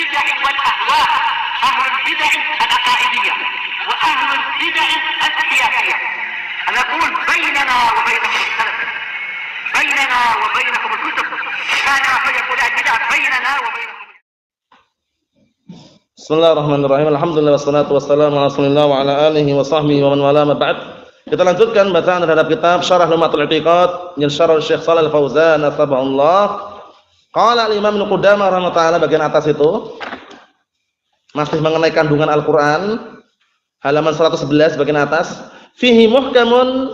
البدع والأهواء أهل البدع العقائديه وأهل البدع السياسية. أنا أقول بيننا وبينكم السلف بيننا وبينكم الكتب. كان فيقول البدع بيننا وبينكم بسم الله الرحمن الرحيم. الحمد لله والصلاة والسلام على رسول الله وعلى آله وصحبه ومن والاه ما بعد. Kita lanjutkan bacaan terhadap kitab Syarah Lumatul Iqtiqad yang syarah Syekh Shalal Fauzan Allah Qala al-Imam Ibnu Qudamah rahimahullah bagian atas itu masih mengenai kandungan Al-Qur'an halaman 111 bagian atas fihi muhkamun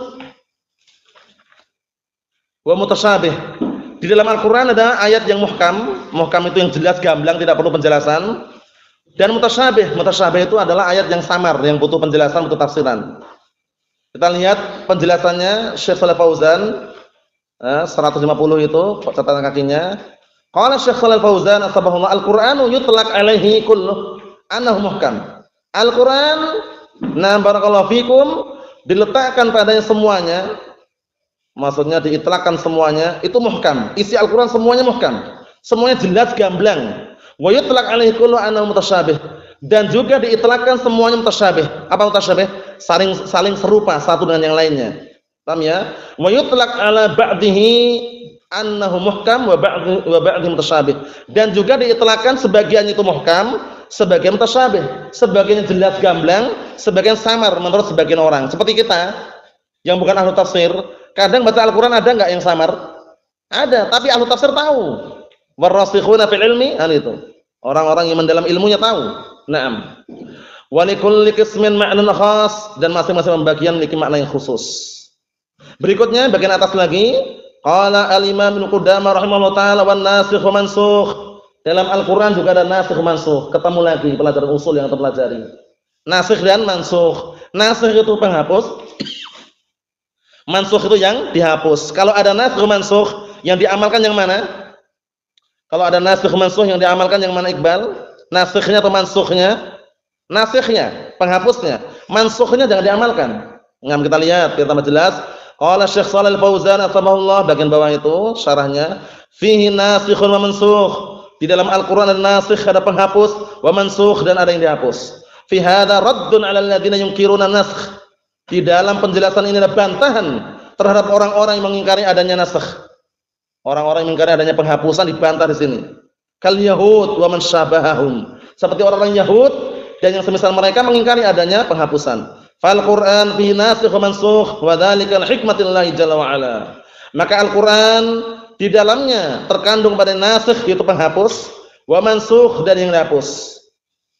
wa mutasyabih. Di dalam Al-Qur'an ada ayat yang muhkam, muhkam itu yang jelas gamblang tidak perlu penjelasan dan mutasyabih, mutasyabih itu adalah ayat yang samar, yang butuh penjelasan, butuh tafsiran. Kita lihat penjelasannya Syekh Shalal Fauzan eh, 150 itu catatan kakinya. Qala Syekh Shalal Fauzan asbahullah Al-Qur'anu yutlaq alaihi kullu annahu muhkam. Al-Qur'an nah barakallahu fikum diletakkan padanya semuanya maksudnya diitlakkan semuanya itu muhkam. Isi Al-Qur'an semuanya muhkam. Semuanya jelas gamblang Wa yutlaq alaihi kullu annahu mutasyabih. Dan juga diitlakkan semuanya mutasyabih. Apa mutasyabih? Saling saling serupa satu dengan yang lainnya. Paham ya? Wa yutlaq ala ba'dihi annahu muhkam wa ba'dhi wa ba'dhi mutasyabih. Dan juga diitlakkan sebagian itu muhkam, sebagian mutasyabih. Sebagian jelas gamblang, sebagian samar menurut sebagian orang. Seperti kita yang bukan ahli tafsir, kadang baca Al-Qur'an ada enggak yang samar? Ada, tapi ahli tafsir tahu warasikhuna fil ilmi an itu. Orang-orang yang mendalam ilmunya tahu. Naam. Wa likulli qismin ma'nan khas dan masing-masing pembagian memiliki makna yang khusus. Berikutnya bagian atas lagi, qala al-Imam Ibnu Qudamah rahimahullah taala wan nasikh wa mansukh. Dalam Al-Qur'an juga ada nasikh mansukh. Ketemu lagi pelajaran usul yang kita pelajari. Nasikh dan mansukh. Nasikh itu penghapus. Mansukh itu yang dihapus. Kalau ada nasikh mansukh, yang diamalkan yang mana? Kalau ada nasikh mansuh yang diamalkan yang mana Iqbal? Nasikhnya atau mansukhnya? Nasikhnya, penghapusnya. Mansukhnya jangan diamalkan. Ngam kita lihat biar tambah jelas. Qala Syekh Shalal Fauzan atsamahullah bagian bawah itu syarahnya fihi nasikhun wa mansukh. Di dalam Al-Qur'an ada nasikh, ada penghapus, wa mansukh dan ada yang dihapus. Fi hadza raddun 'ala alladziina yunkiruna nasikh. Di dalam penjelasan ini ada bantahan terhadap orang-orang yang mengingkari adanya nasikh. Orang-orang yang mengingkari adanya penghapusan dibantah di sini. Kal Yahud wa man syabahahum. Seperti orang-orang Yahud dan yang semisal mereka mengingkari adanya penghapusan. Fal Qur'an fi nasikh wa mansukh wa dzalika hikmatillahi jalla wa ala. Maka Al-Qur'an di dalamnya terkandung pada nasikh yaitu penghapus, wa mansukh dan yang dihapus.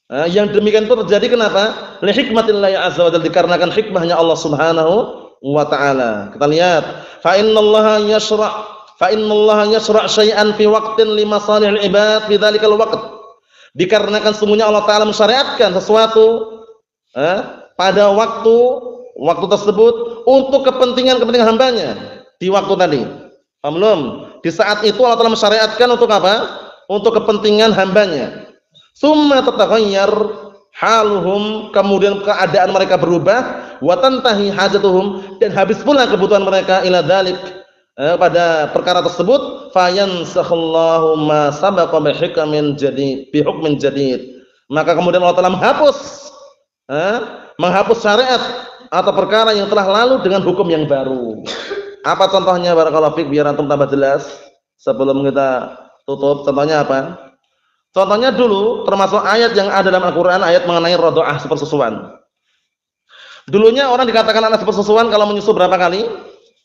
Nah, yang demikian itu terjadi kenapa? Li hikmatillahi azza wa jalla dikarenakan hikmahnya Allah Subhanahu wa taala. Kita lihat, fa innallaha yashra' fa innallaha yasra' syai'an fi waqtin li masalihil ibad fi dzalikal waqt. Dikarenakan sungguhnya Allah taala mensyariatkan sesuatu eh, pada waktu waktu tersebut untuk kepentingan-kepentingan hambanya di waktu tadi. Paham belum? Di saat itu Allah taala mensyariatkan untuk apa? Untuk kepentingan hambanya. Summa tataghayyar haluhum kemudian keadaan mereka berubah wa tantahi hajatuhum dan habis pula kebutuhan mereka ila dzalik eh, pada perkara tersebut fayansakhallahu ma sabaqa hukmin jadid bi hukmin jadid maka kemudian Allah telah menghapus eh, menghapus syariat atau perkara yang telah lalu dengan hukum yang baru. Apa contohnya barakallahu fik biar antum tambah jelas sebelum kita tutup. Contohnya apa? Contohnya dulu termasuk ayat yang ada dalam Al-Qur'an ayat mengenai radha'ah sepersusuan. Dulunya orang dikatakan anak sepersusuan kalau menyusu berapa kali?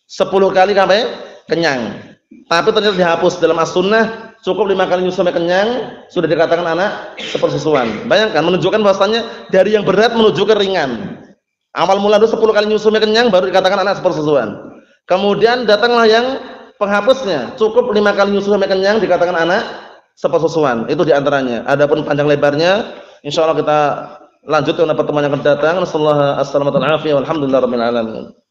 10 kali sampai kenyang. Tapi ternyata dihapus dalam as-sunnah cukup lima kali nyusu sampai kenyang sudah dikatakan anak sepersusuan. Bayangkan menunjukkan bahwasanya dari yang berat menuju ke ringan. Awal mula itu 10 kali nyusu sampai kenyang baru dikatakan anak sepersusuan. Kemudian datanglah yang penghapusnya, cukup lima kali nyusu sampai kenyang dikatakan anak sepersusuan. Itu di antaranya. Adapun panjang lebarnya, insya Allah kita lanjut pada pertemuan yang akan datang. Sallallahu alaihi.